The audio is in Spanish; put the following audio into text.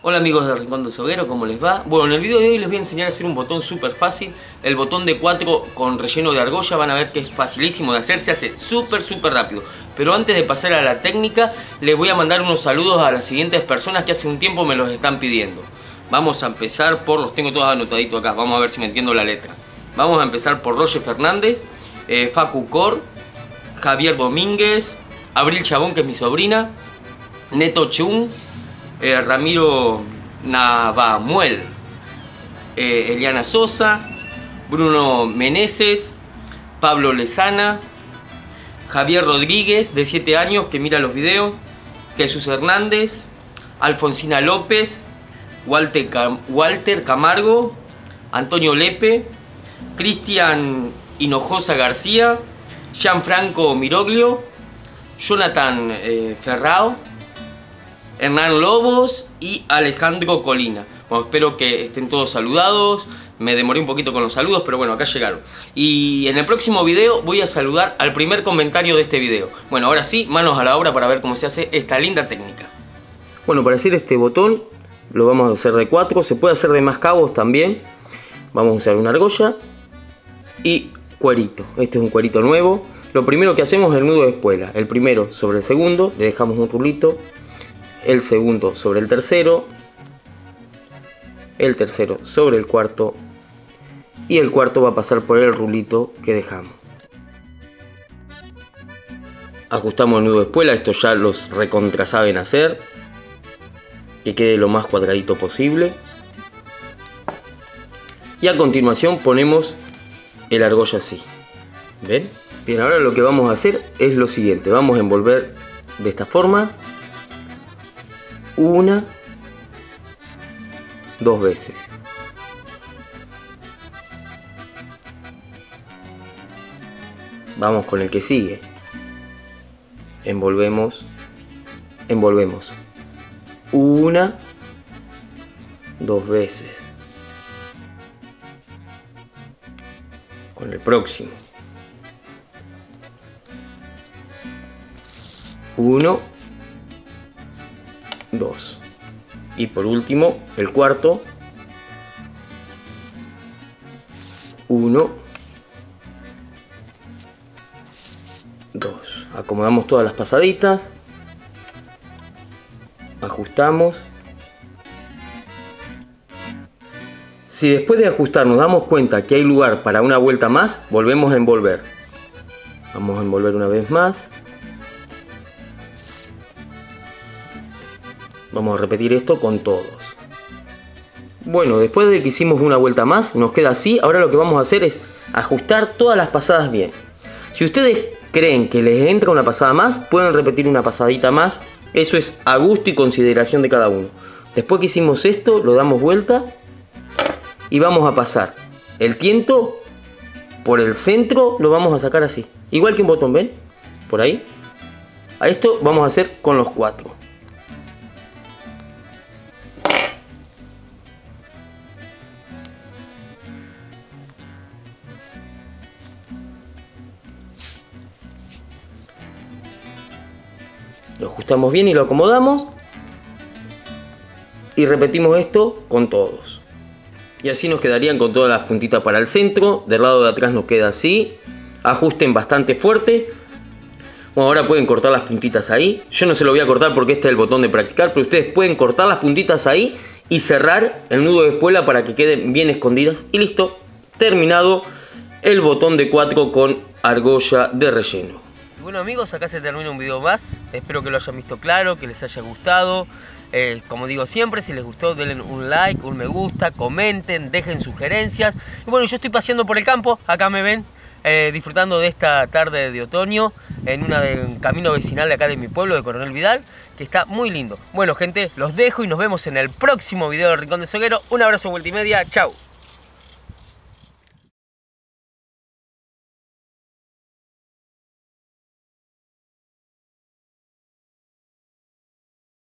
Hola amigos de Rincón de Soguero, ¿cómo les va? Bueno, en el video de hoy les voy a enseñar a hacer un botón súper fácil El botón de 4 con relleno de argolla, van a ver que es facilísimo de hacer Se hace súper súper rápido. Pero antes de pasar a la técnica, les voy a mandar unos saludos a las siguientes personas que hace un tiempo me los están pidiendo. Vamos a empezar por, los tengo todos anotaditos acá, vamos a ver si me entiendo la letra. Vamos a empezar por Roger Fernández, eh, Facu Cor, Javier Domínguez, Abril Chabón que es mi sobrina Neto Chung eh, Ramiro Navamuel, eh, Eliana Sosa, Bruno Meneses, Pablo Lezana, Javier Rodríguez, de 7 años, que mira los videos, Jesús Hernández, Alfonsina López, Walter, Camargo, Antonio Lepe, Cristian Hinojosa García, Gianfranco Miroglio, Jonathan eh, Ferrao, Hernán Lobos y Alejandro Colina. Bueno, espero que estén todos saludados. Me demoré un poquito con los saludos, pero bueno, acá llegaron. Y en el próximo video voy a saludar al primer comentario de este video. Bueno, ahora sí, manos a la obra para ver cómo se hace esta linda técnica. Bueno, para hacer este botón lo vamos a hacer de cuatro. Se puede hacer de más cabos también. Vamos a usar una argolla y cuerito. Este es un cuerito nuevo. Lo primero que hacemos es el nudo de espuela. El primero sobre el segundo, le dejamos un rulito el segundo sobre el tercero, el tercero sobre el cuarto y el cuarto va a pasar por el rulito que dejamos. Ajustamos el nudo de espuela, esto ya los recontra saben hacer, que quede lo más cuadradito posible. Y a continuación ponemos el argolla así. ¿Ven? Bien, ahora lo que vamos a hacer es lo siguiente. Vamos a envolver de esta forma una, dos veces. Vamos con el que sigue. Envolvemos, envolvemos. Una, dos veces. Con el próximo. Uno, 2. Y por último, el cuarto, 1, 2. Acomodamos todas las pasaditas, ajustamos. Si después de ajustar nos damos cuenta que hay lugar para una vuelta más, volvemos a envolver. Vamos a envolver una vez más. Vamos a repetir esto con todos. Bueno, después de que hicimos una vuelta más, nos queda así. Ahora lo que vamos a hacer es ajustar todas las pasadas bien. Si ustedes creen que les entra una pasada más, pueden repetir una pasadita más. Eso es a gusto y consideración de cada uno. Después que hicimos esto, lo damos vuelta y vamos a pasar el tiento por el centro, lo vamos a sacar así. Igual que un botón, ¿ven? Por ahí. A esto vamos a hacer con los cuatro. Lo ajustamos bien y lo acomodamos. Y repetimos esto con todos. Y así nos quedarían con todas las puntitas para el centro. Del lado de atrás nos queda así. Ajusten bastante fuerte. Bueno, ahora pueden cortar las puntitas ahí. Yo no se lo voy a cortar porque este es el botón de practicar. Pero ustedes pueden cortar las puntitas ahí y cerrar el nudo de espuela para que queden bien escondidas. Y listo, terminado el botón de 4 con argolla de relleno. Bueno amigos, acá se termina un video más. Espero que lo hayan visto claro, que les haya gustado. Eh, como digo siempre, si les gustó denle un like, un me gusta, comenten, dejen sugerencias. Y bueno, yo estoy paseando por el campo, acá me ven, eh, disfrutando de esta tarde de otoño en un camino vecinal de acá de mi pueblo, de Coronel Vidal, que está muy lindo. Bueno gente, los dejo y nos vemos en el próximo video del Rincón de Soguero. Un abrazo multimedia, chau.